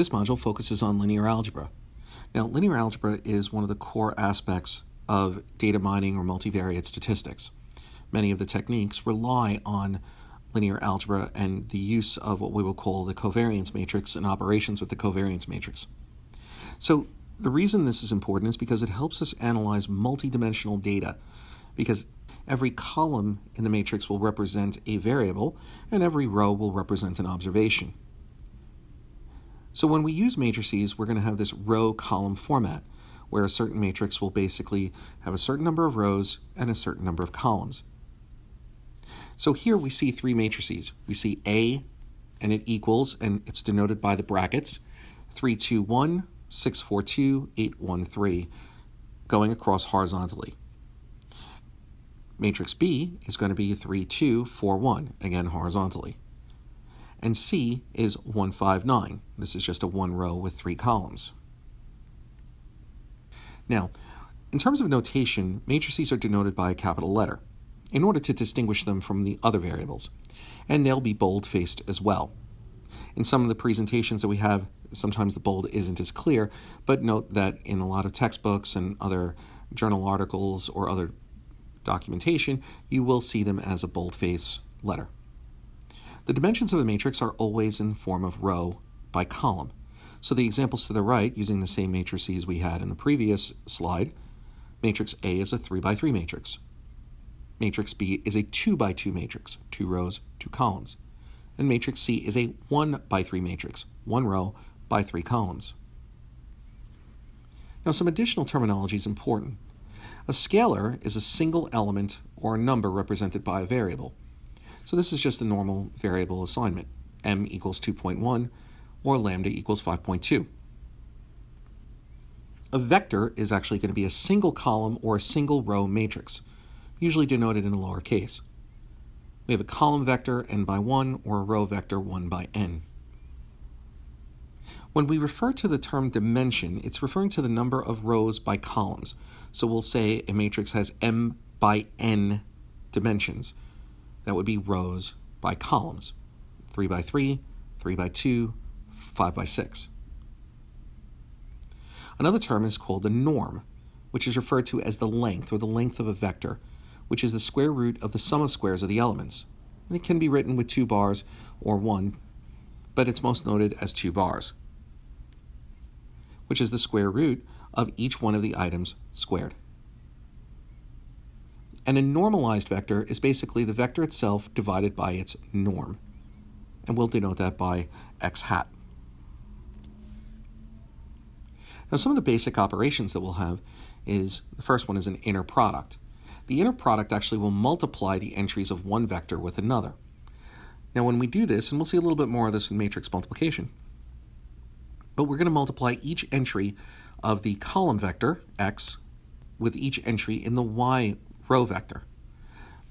This module focuses on linear algebra. Now, linear algebra is one of the core aspects of data mining or multivariate statistics. Many of the techniques rely on linear algebra and the use of what we will call the covariance matrix and operations with the covariance matrix. So the reason this is important is because it helps us analyze multidimensional data because every column in the matrix will represent a variable and every row will represent an observation. So when we use matrices, we're going to have this row column format where a certain matrix will basically have a certain number of rows and a certain number of columns. So here we see three matrices. We see A, and it equals, and it's denoted by the brackets, 3, 2, 1, 6, 4, 2, 8, 1, 3, going across horizontally. Matrix B is going to be 3, 2, 4, 1, again horizontally. And C is 1, 5, 9. This is just a one row with three columns. Now, in terms of notation, matrices are denoted by a capital letter in order to distinguish them from the other variables. And they'll be bold-faced as well. In some of the presentations that we have, sometimes the bold isn't as clear, but note that in a lot of textbooks and other journal articles or other documentation, you will see them as a boldface letter. The dimensions of a matrix are always in the form of row by column. So the examples to the right, using the same matrices we had in the previous slide, matrix A is a 3 by 3 matrix matrix B is a 2 by 2 matrix, two rows, two columns. And matrix C is a 1 by 3 matrix, one row by three columns. Now some additional terminology is important. A scalar is a single element or a number represented by a variable. So this is just a normal variable assignment, m equals 2.1 or lambda equals 5.2. A vector is actually going to be a single column or a single row matrix usually denoted in the lower case. We have a column vector n by 1 or a row vector 1 by n. When we refer to the term dimension, it's referring to the number of rows by columns. So we'll say a matrix has m by n dimensions. That would be rows by columns. 3 by 3, 3 by 2, 5 by 6. Another term is called the norm, which is referred to as the length or the length of a vector which is the square root of the sum of squares of the elements. And it can be written with two bars or one, but it's most noted as two bars, which is the square root of each one of the items squared. And a normalized vector is basically the vector itself divided by its norm. And we'll denote that by x hat. Now some of the basic operations that we'll have is, the first one is an inner product the inner product actually will multiply the entries of one vector with another. Now when we do this, and we'll see a little bit more of this in matrix multiplication, but we're going to multiply each entry of the column vector, x, with each entry in the y row vector.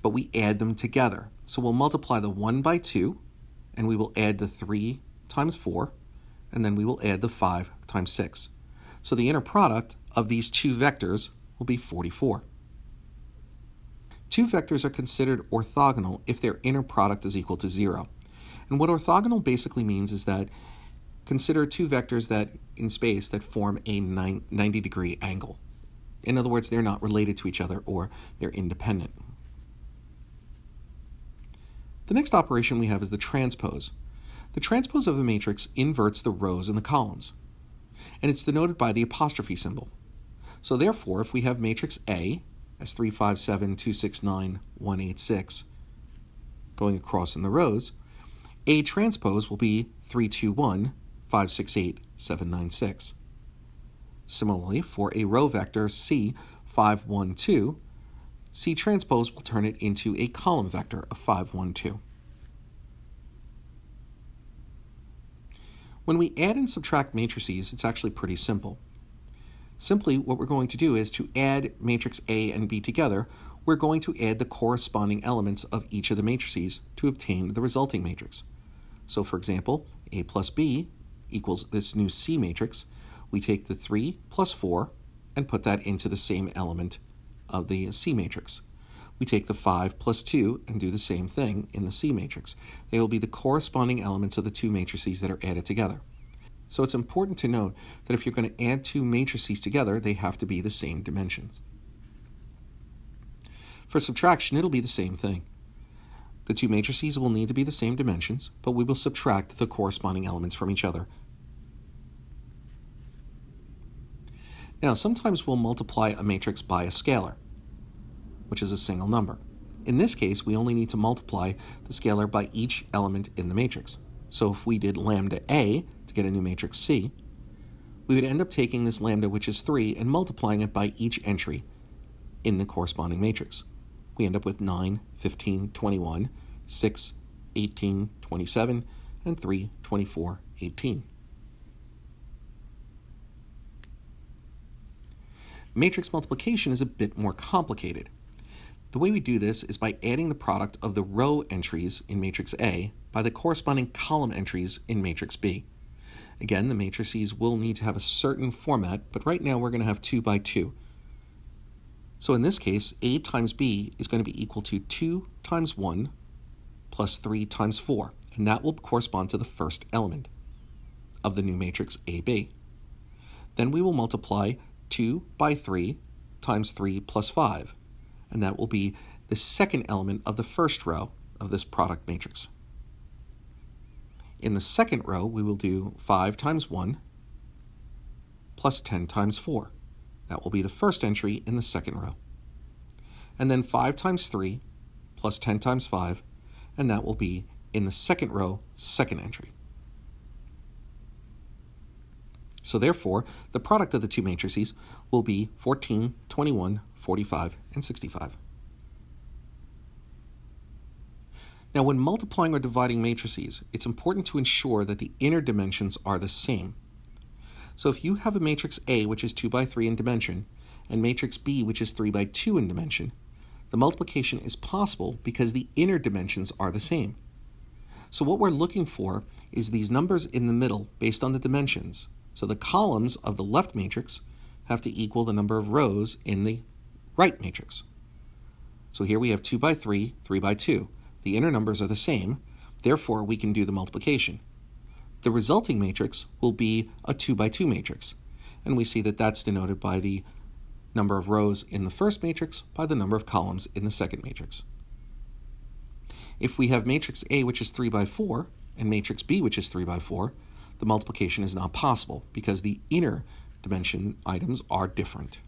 But we add them together. So we'll multiply the 1 by 2, and we will add the 3 times 4, and then we will add the 5 times 6. So the inner product of these two vectors will be 44. Two vectors are considered orthogonal if their inner product is equal to zero. And what orthogonal basically means is that consider two vectors that in space that form a 90 degree angle. In other words, they're not related to each other or they're independent. The next operation we have is the transpose. The transpose of a matrix inverts the rows and the columns, and it's denoted by the apostrophe symbol. So therefore, if we have matrix A as 357, 269, 186 going across in the rows, A transpose will be 321, 568, 796. Similarly, for a row vector C 512, C transpose will turn it into a column vector of 512. When we add and subtract matrices, it's actually pretty simple. Simply, what we're going to do is to add matrix A and B together, we're going to add the corresponding elements of each of the matrices to obtain the resulting matrix. So for example, A plus B equals this new C matrix. We take the 3 plus 4 and put that into the same element of the C matrix. We take the 5 plus 2 and do the same thing in the C matrix. They will be the corresponding elements of the two matrices that are added together. So it's important to note that if you're going to add two matrices together, they have to be the same dimensions. For subtraction, it'll be the same thing. The two matrices will need to be the same dimensions, but we will subtract the corresponding elements from each other. Now, sometimes we'll multiply a matrix by a scalar, which is a single number. In this case, we only need to multiply the scalar by each element in the matrix. So if we did lambda A to get a new matrix C, we would end up taking this lambda, which is 3, and multiplying it by each entry in the corresponding matrix. We end up with 9, 15, 21, 6, 18, 27, and 3, 24, 18. Matrix multiplication is a bit more complicated. The way we do this is by adding the product of the row entries in matrix A by the corresponding column entries in matrix B. Again, the matrices will need to have a certain format, but right now we're going to have 2 by 2. So in this case, A times B is going to be equal to 2 times 1 plus 3 times 4, and that will correspond to the first element of the new matrix AB. Then we will multiply 2 by 3 times 3 plus 5 and that will be the second element of the first row of this product matrix. In the second row, we will do 5 times 1 plus 10 times 4. That will be the first entry in the second row. And then 5 times 3 plus 10 times 5, and that will be in the second row, second entry. So therefore, the product of the two matrices will be 14, 21, 45, and 65. Now, when multiplying or dividing matrices, it's important to ensure that the inner dimensions are the same. So if you have a matrix A, which is 2 by 3 in dimension, and matrix B, which is 3 by 2 in dimension, the multiplication is possible because the inner dimensions are the same. So what we're looking for is these numbers in the middle based on the dimensions. So the columns of the left matrix have to equal the number of rows in the right matrix. So here we have 2 by 3, 3 by 2. The inner numbers are the same, therefore we can do the multiplication. The resulting matrix will be a 2 by 2 matrix, and we see that that's denoted by the number of rows in the first matrix by the number of columns in the second matrix. If we have matrix A, which is 3 by 4, and matrix B, which is 3 by 4, the multiplication is not possible because the inner dimension items are different.